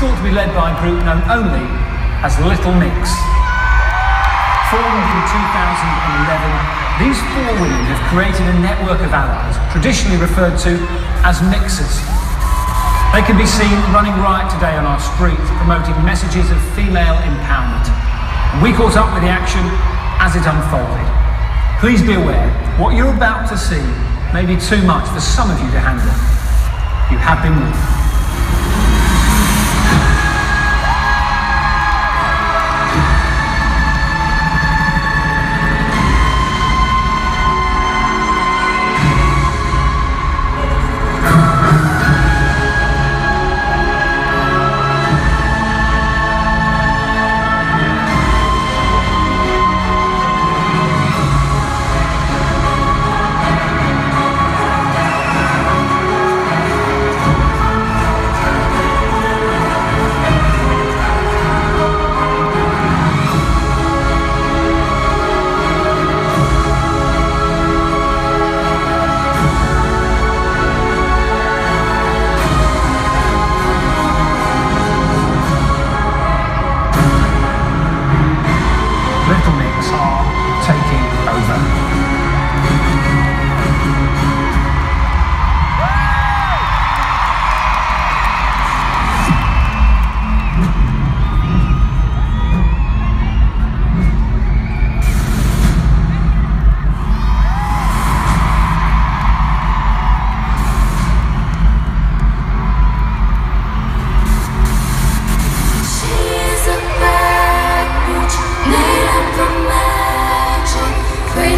thought to be led by a group known only as Little Mix. Formed in 2011, these four women have created a network of allies, traditionally referred to as mixers. They can be seen running riot today on our streets, promoting messages of female empowerment. We caught up with the action as it unfolded. Please be aware, what you're about to see may be too much for some of you to handle. You have been warned.